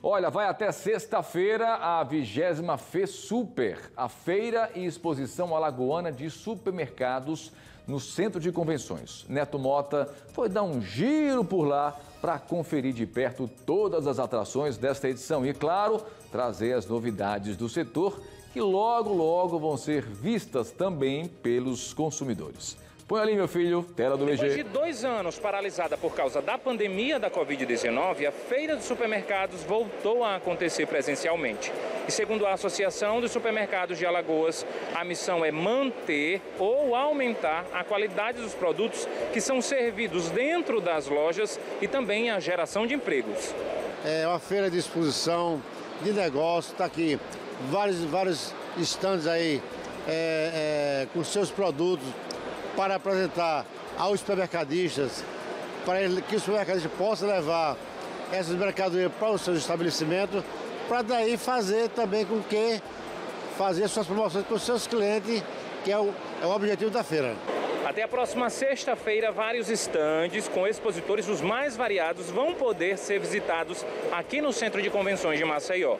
Olha, vai até sexta-feira a vigésima Fe Super, a feira e exposição alagoana de supermercados no Centro de Convenções. Neto Mota foi dar um giro por lá para conferir de perto todas as atrações desta edição e, claro, trazer as novidades do setor que logo, logo vão ser vistas também pelos consumidores. Põe ali, meu filho, tela do Depois VG. de dois anos paralisada por causa da pandemia da Covid-19, a feira dos supermercados voltou a acontecer presencialmente. E segundo a Associação dos Supermercados de Alagoas, a missão é manter ou aumentar a qualidade dos produtos que são servidos dentro das lojas e também a geração de empregos. É uma feira de exposição, de negócio, está aqui vários, vários estandes aí é, é, com seus produtos para apresentar aos supermercadistas, para que os supermercadistas possam levar essas mercadorias para os seus estabelecimentos, para daí fazer também com que fazer suas promoções com os seus clientes, que é o, é o objetivo da feira. Até a próxima sexta-feira, vários estandes com expositores os mais variados vão poder ser visitados aqui no Centro de Convenções de Maceió.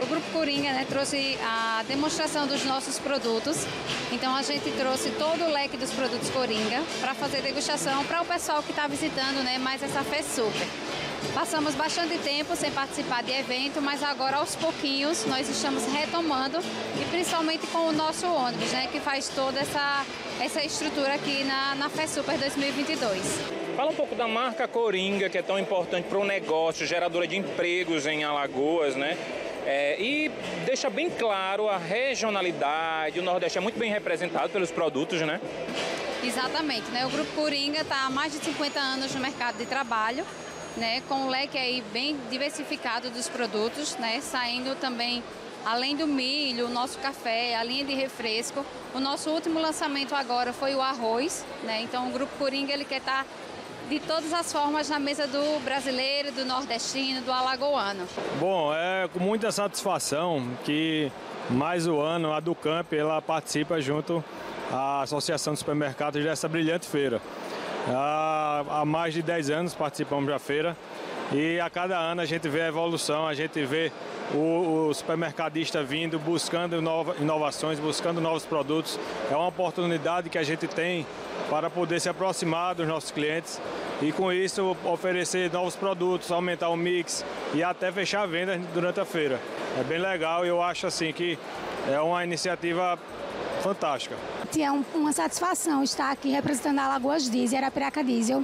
O Grupo Coringa né, trouxe a demonstração dos nossos produtos. Então a gente trouxe todo o leque dos produtos Coringa para fazer degustação para o pessoal que está visitando né, mais essa festa super. Passamos bastante tempo sem participar de evento, mas agora aos pouquinhos nós estamos retomando e principalmente com o nosso ônibus, né, que faz toda essa, essa estrutura aqui na, na Super 2022. Fala um pouco da marca Coringa, que é tão importante para o negócio, geradora de empregos em Alagoas, né? É, e deixa bem claro a regionalidade, o Nordeste é muito bem representado pelos produtos, né? Exatamente, né? O Grupo Coringa está há mais de 50 anos no mercado de trabalho, né? Com um leque aí bem diversificado dos produtos, né? Saindo também, além do milho, o nosso café, a linha de refresco. O nosso último lançamento agora foi o arroz, né? Então o Grupo Coringa ele quer estar de todas as formas na mesa do brasileiro, do nordestino, do alagoano. Bom, é com muita satisfação que mais o ano a Ducamp ela participa junto à Associação de Supermercados dessa brilhante feira. Há, há mais de 10 anos participamos da feira e a cada ano a gente vê a evolução, a gente vê o, o supermercadista vindo, buscando nova- inovações, buscando novos produtos. É uma oportunidade que a gente tem para poder se aproximar dos nossos clientes e com isso oferecer novos produtos, aumentar o mix e até fechar vendas durante a feira. É bem legal e eu acho assim que é uma iniciativa fantástica. É um- uma satisfação estar aqui representando a Alagoas Diesel, Arapiraca Diesel.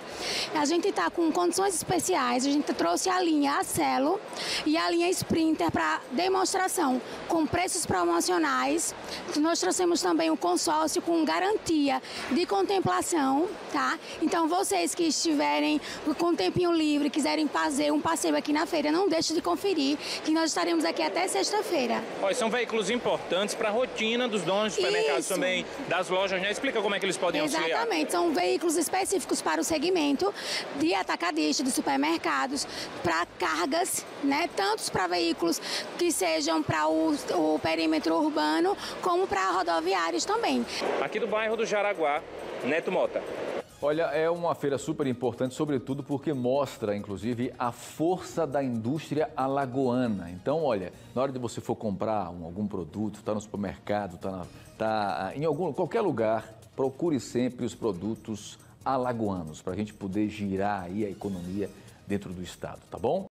A gente está com condições especiais, a gente trouxe a linha Acelo e a linha Sprinter para demonstração, com preços promocionais. Nós trouxemos também o consórcio com garantia de contemplação, tá? Então vocês que estiverem com um tempinho livre, quiserem fazer um passeio aqui na feira, não deixe de conferir, que nós estaremos aqui até sexta-feira. São veículos importantes para a rotina dos donos de supermercados também, das lojas, né? Explica como é que eles podem auxiliar. Exatamente, são veículos específicos para o segmento de atacadista, de supermercados, para cargas, né? Tanto para veículos que sejam para o, o perímetro urbano, como para rodoviários também. Aqui do bairro do Jaraguá, Neto Mota. Olha, é uma feira super importante, sobretudo porque mostra, inclusive, a força da indústria alagoana. Então, olha, na hora de você for comprar um- algum produto, está no supermercado, está tá, ah, em algum, qualquer lugar, procure sempre os produtos alagoanos, para a gente poder girar aí a economia dentro do estado, tá bom?